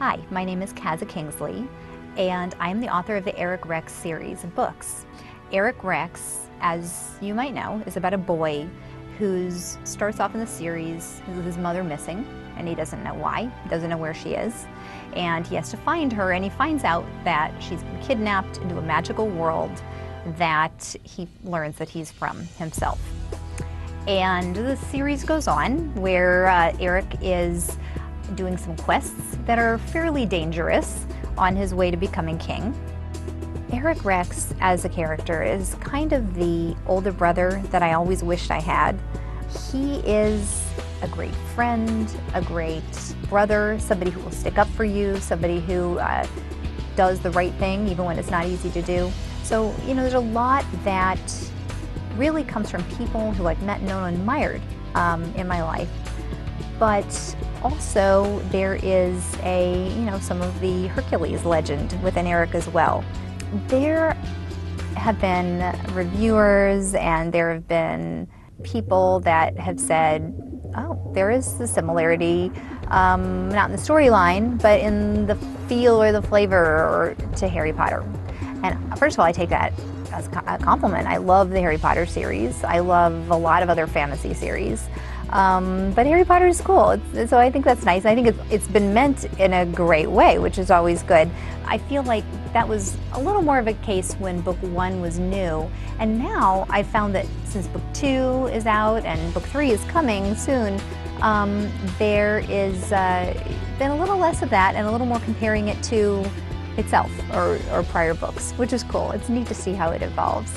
Hi, my name is Kaza Kingsley, and I'm the author of the Erec Rex series of books. Erec Rex, as you might know, is about a boy who starts off in the series with his mother missing, and he doesn't know why, he doesn't know where she is, and he has to find her, and he finds out that she's been kidnapped into a magical world that he learns that he's from himself. And the series goes on where uh, Erec is doing some quests that are fairly dangerous on his way to becoming king. Erec Rex as a character is kind of the older brother that I always wished I had. He is a great friend, a great brother, somebody who will stick up for you, somebody who uh, does the right thing even when it's not easy to do. So, you know, there's a lot that really comes from people who I've met, known, and admired um, in my life. But also there is a, you know, some of the Hercules legend within Erec as well. There have been reviewers and there have been people that have said, oh, there is a similarity, um, not in the storyline, but in the feel or the flavor to Harry Potter. And first of all, I take that as a compliment. I love the Harry Potter series. I love a lot of other fantasy series. Um, but Harry Potter is cool, it's, so I think that's nice. I think it's, it's been meant in a great way, which is always good. I feel like that was a little more of a case when book one was new, and now I found that since book two is out and book three is coming soon, um, there is uh, been a little less of that and a little more comparing it to itself or, or prior books, which is cool. It's neat to see how it evolves.